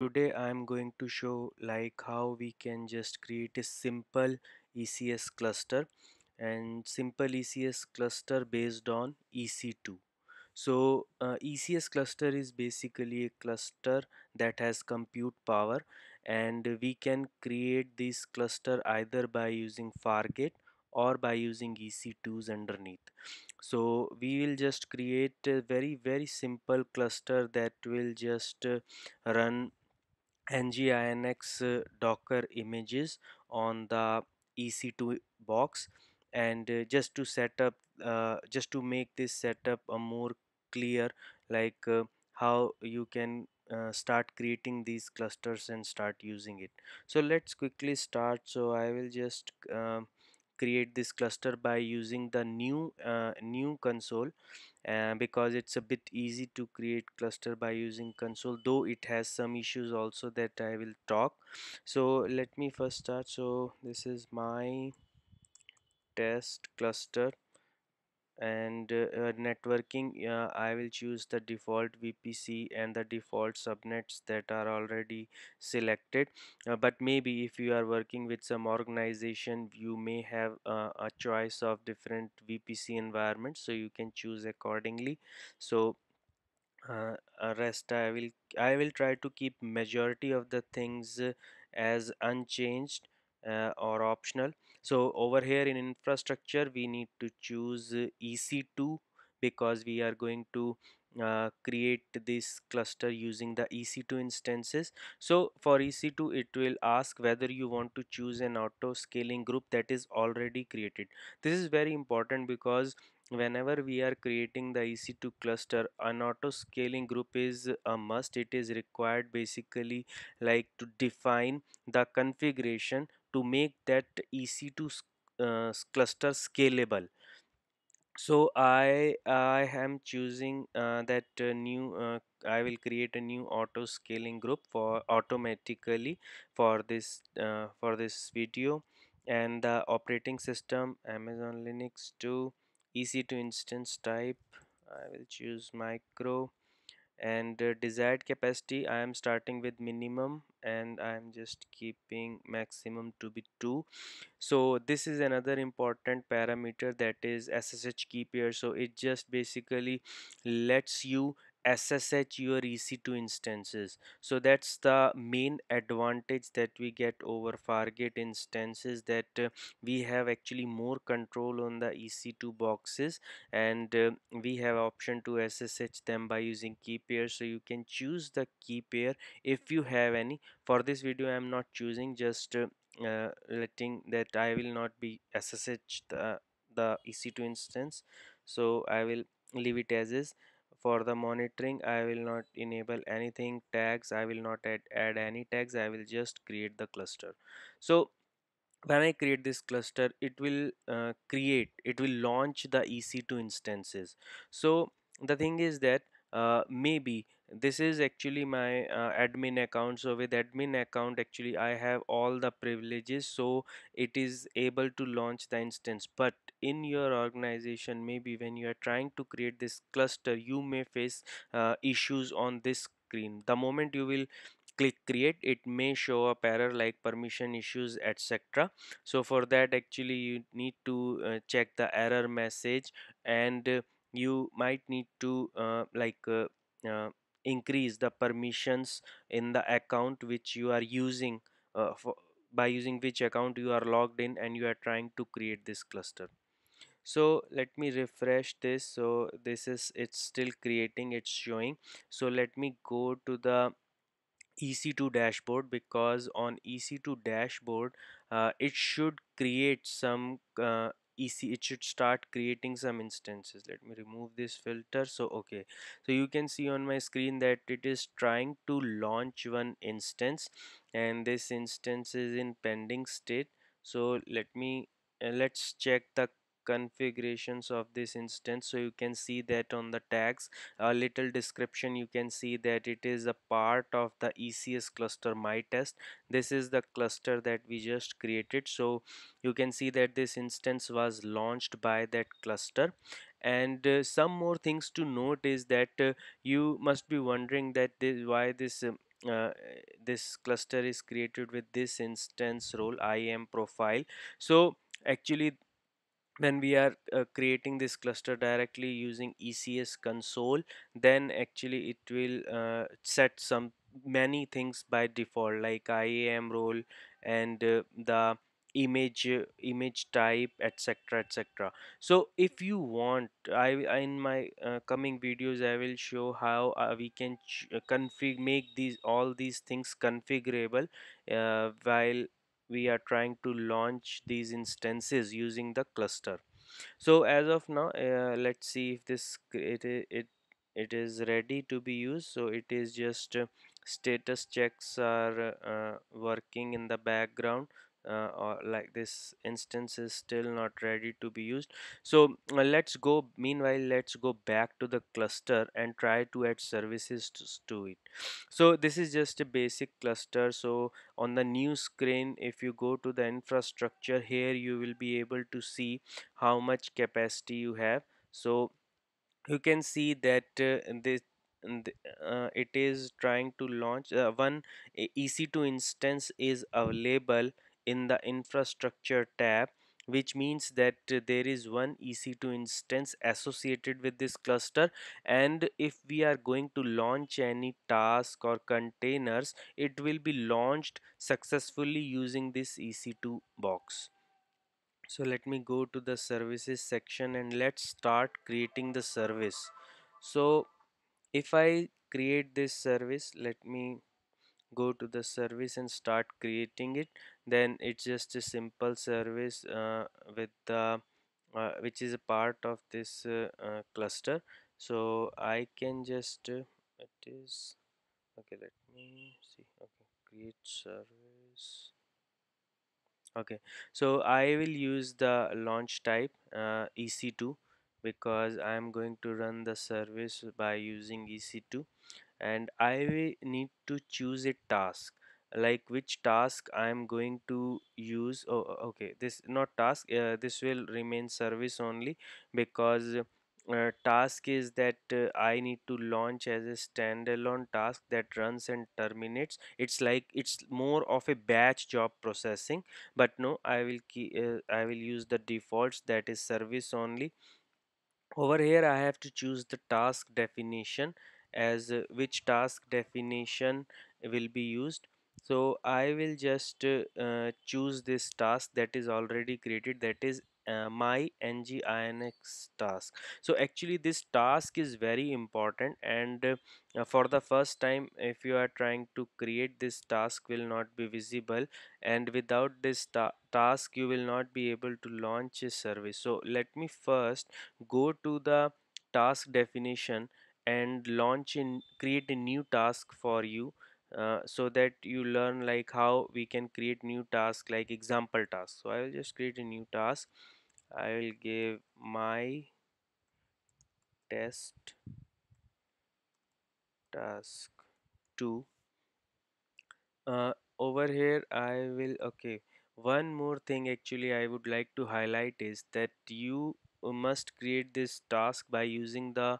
Today I'm going to show like how we can just create a simple ECS cluster and simple ECS cluster based on EC2. So uh, ECS cluster is basically a cluster that has compute power and we can create this cluster either by using Fargate or by using EC2s underneath. So we will just create a very very simple cluster that will just uh, run nginx uh, docker images on the ec2 box and uh, just to set up uh, just to make this setup a more clear like uh, how you can uh, start creating these clusters and start using it. So let's quickly start. So i will just um, create this cluster by using the new uh, new console uh, because it's a bit easy to create cluster by using console though it has some issues also that I will talk. So let me first start. So this is my test cluster and uh, uh, networking uh, I will choose the default VPC and the default subnets that are already selected. Uh, but maybe if you are working with some organization you may have uh, a choice of different VPC environments so you can choose accordingly. So uh, rest I will I will try to keep majority of the things as unchanged uh, or optional. So over here in infrastructure we need to choose uh, EC2 because we are going to uh, create this cluster using the EC2 instances. So for EC2 it will ask whether you want to choose an auto scaling group that is already created. This is very important because whenever we are creating the ec2 cluster an auto scaling group is a must. It is required basically like to define the configuration to make that ec2 uh, cluster scalable. So i i am choosing uh, that uh, new uh, i will create a new auto scaling group for automatically for this uh, for this video and the operating system amazon linux 2 ec2 instance type. I will choose micro and uh, desired capacity i am starting with minimum and i am just keeping maximum to be 2 so this is another important parameter that is ssh key pair. So it just basically lets you ssh your ec2 instances. So that's the main advantage that we get over fargate instances that uh, we have actually more control on the ec2 boxes and uh, we have option to ssh them by using key pair so you can choose the key pair if you have any. For this video i am not choosing just uh, uh, letting that I will not be SSH the, the EC2 instance. So I will leave it as is for the monitoring I will not enable anything tags I will not add, add any tags I will just create the cluster. So when I create this cluster it will uh, create it will launch the EC2 instances. So the thing is that uh, maybe this is actually my uh, admin account. So with admin account actually I have all the privileges so it is able to launch the instance. But in your organization maybe when you are trying to create this cluster you may face uh, issues on this screen. The moment you will click create it may show up error like permission issues etc so for that actually you need to uh, check the error message and uh, you might need to uh, like uh, uh, increase the permissions in the account which you are using uh, for, by using which account you are logged in and you are trying to create this cluster so let me refresh this. So this is it's still creating it's showing. So let me go to the EC2 dashboard because on EC2 dashboard uh, it should create some uh, EC it should start creating some instances. Let me remove this filter. So okay. So you can see on my screen that it is trying to launch one instance and this instance is in pending state. So let me uh, let's check the configurations of this instance. So you can see that on the tags a little description you can see that it is a part of the ECS cluster my test this is the cluster that we just created. So you can see that this instance was launched by that cluster. And uh, some more things to note is that uh, you must be wondering that this, why this um, uh, this cluster is created with this instance role im profile. So actually when we are uh, creating this cluster directly using ECS console then actually it will uh, set some many things by default like IAM role and uh, the image uh, image type etc etc so if you want I in my uh, coming videos I will show how uh, we can config make these all these things configurable uh, while we are trying to launch these instances using the cluster. So as of now uh, let's see if this it, it it is ready to be used. So it is just uh, status checks are uh, working in the background uh, or like this instance is still not ready to be used. So uh, let's go meanwhile let's go back to the cluster and try to add services to, to it. So this is just a basic cluster. So on the new screen if you go to the infrastructure here you will be able to see how much capacity you have. So you can see that uh, this uh, it is trying to launch uh, one EC2 instance is available in the infrastructure tab which means that there is one EC2 instance associated with this cluster. And if we are going to launch any task or containers it will be launched successfully using this EC2 box. So let me go to the services section and let's start creating the service. So if I create this service let me go to the service and start creating it then it's just a simple service uh, with the uh, which is a part of this uh, uh, cluster. So I can just uh, it is okay let me see okay create service. Okay so I will use the launch type uh, EC2 because I'm going to run the service by using EC2 and I need to choose a task. Like which task I am going to use oh okay this not task uh, this will remain service only because uh, task is that uh, I need to launch as a standalone task that runs and terminates. It's like it's more of a batch job processing but no I will key, uh, I will use the defaults that is service only. Over here I have to choose the task definition as which task definition will be used. So I will just uh, choose this task that is already created that is uh, my nginx task. So actually this task is very important and uh, for the first time if you are trying to create this task will not be visible and without this ta task you will not be able to launch a service. So let me first go to the task definition and launch in create a new task for you uh, so that you learn like how we can create new task like example task. So I will just create a new task. I will give my test task 2 uh, over here I will okay one more thing actually I would like to highlight is that you must create this task by using the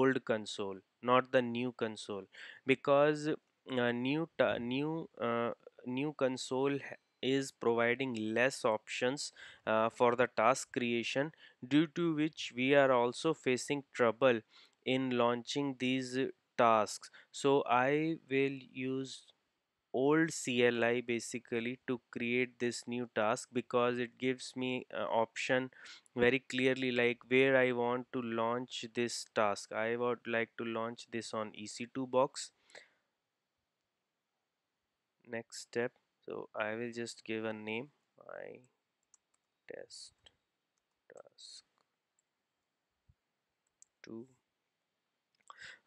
old console not the new console. Because uh, new new uh, new console is providing less options uh, for the task creation due to which we are also facing trouble in launching these tasks. So I will use old CLI basically to create this new task because it gives me uh, option very clearly like where I want to launch this task. I would like to launch this on EC2 box. Next step. So I will just give a name. My test task 2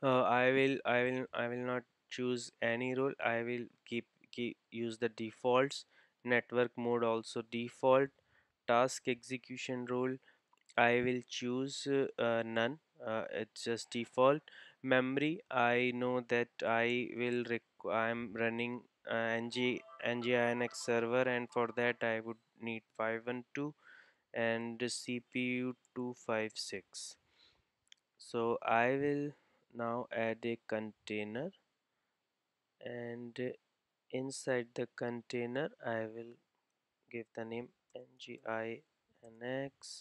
uh, I will I will I will not choose any role I will keep, keep use the defaults. Network mode also default. Task execution role I will choose uh, none uh, it's just default. Memory I know that I will I'm running uh, ng nginx server and for that I would need 512 and CPU 256 so I will now add a container and inside the container I will give the name nginx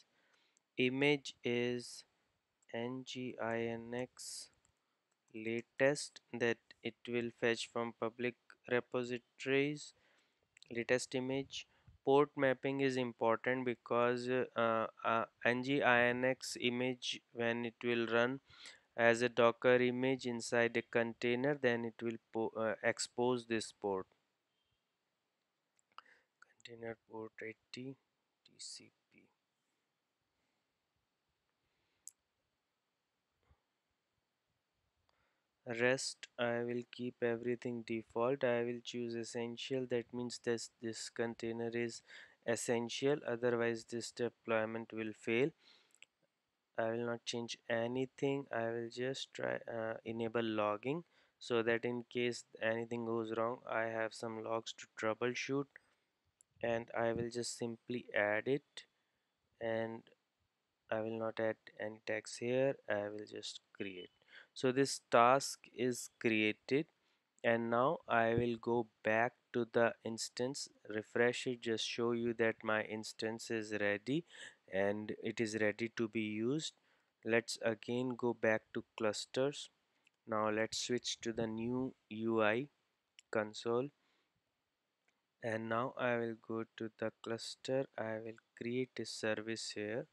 image is nginx latest that it will fetch from public repositories. Latest image. Port mapping is important because uh, uh, nginx image when it will run as a docker image inside a container then it will uh, expose this port. Container port 80 tcp rest I will keep everything default. I will choose essential. That means this this container is essential. Otherwise this deployment will fail I will not change anything. I will just try uh, enable logging so that in case anything goes wrong I have some logs to troubleshoot and I will just simply add it and I will not add any tags here. I will just create. So this task is created and now I will go back to the instance. Refresh it just show you that my instance is ready and it is ready to be used. Let's again go back to clusters. Now let's switch to the new UI console. And now I will go to the cluster. I will create a service here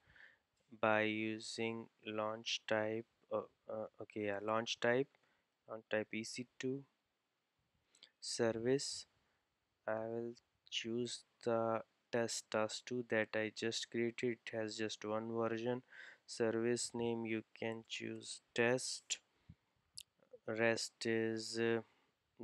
by using launch type uh, uh, okay yeah launch type launch type ec2 service. I will choose the test task2 that I just created. It has just one version. Service name you can choose test. Rest is uh,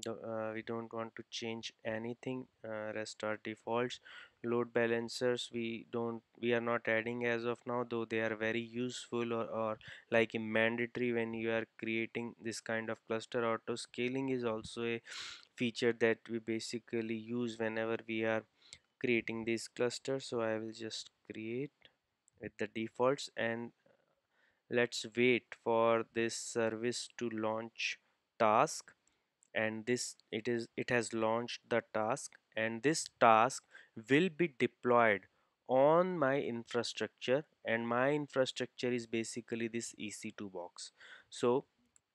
uh, we don't want to change anything uh, rest are defaults. Load balancers we don't we are not adding as of now though they are very useful or, or like a mandatory when you are creating this kind of cluster auto scaling is also a feature that we basically use whenever we are creating these clusters so I will just create with the defaults and let's wait for this service to launch task. And this it is it has launched the task and this task will be deployed on my infrastructure and my infrastructure is basically this ec2 box. So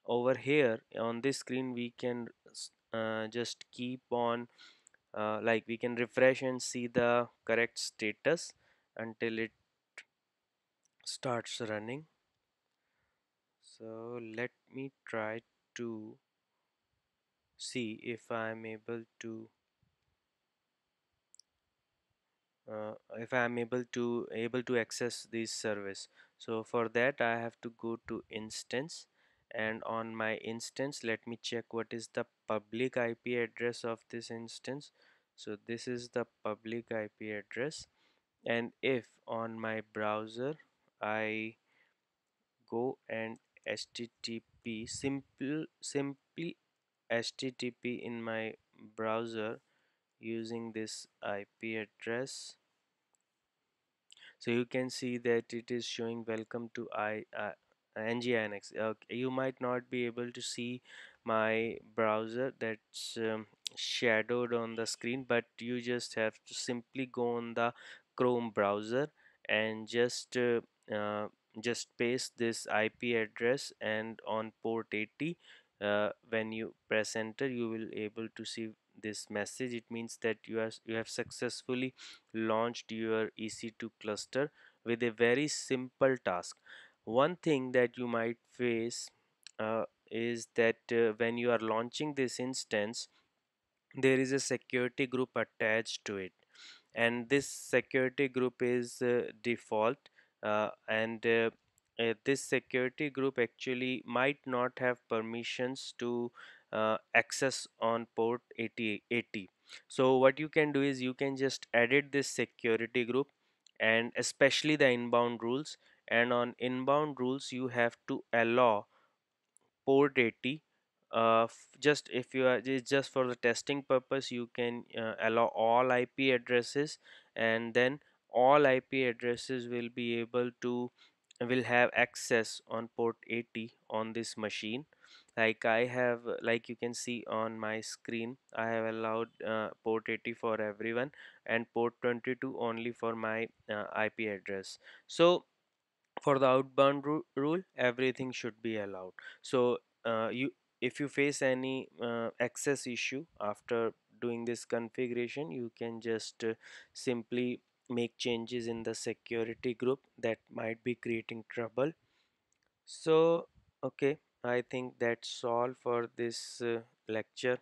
over here on this screen we can uh, just keep on uh, like we can refresh and see the correct status until it starts running. So let me try to see if I am able to uh, if I am able to able to access this service. So for that I have to go to instance and on my instance let me check what is the public IP address of this instance. So this is the public IP address. And if on my browser I go and http simple simply http in my browser using this IP address. So you can see that it is showing welcome to I uh, nginx okay, you might not be able to see my browser that's um, shadowed on the screen but you just have to simply go on the Chrome browser and just uh, uh, just paste this IP address and on port 80 uh, when you press enter you will able to see this message. It means that you are you have successfully launched your EC2 cluster with a very simple task one thing that you might face uh, is that uh, when you are launching this instance there is a security group attached to it. And this security group is uh, default uh, and uh, uh, this security group actually might not have permissions to access on port 8080 so what you can do is you can just edit this security group and especially the inbound rules and on inbound rules you have to allow port 80 uh, just if you are just for the testing purpose you can uh, allow all IP addresses and then all IP addresses will be able to will have access on port 80 on this machine. Like I have like you can see on my screen I have allowed uh, port 80 for everyone and port 22 only for my uh, IP address. So for the outbound ru- rule everything should be allowed. So uh, you if you face any uh, access issue after doing this configuration you can just uh, simply make changes in the security group that might be creating trouble. So okay i think that's all for this uh, lecture